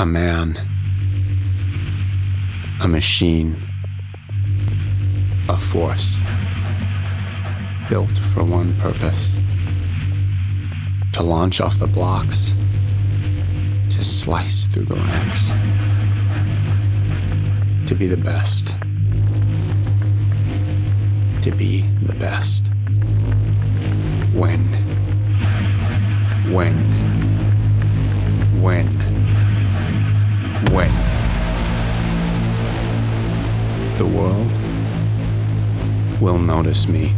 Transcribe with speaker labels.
Speaker 1: a man, a machine, a force built for one purpose to launch off the blocks, to slice through the ranks, to be the best, to be the best. When, when, when, when the world will notice me.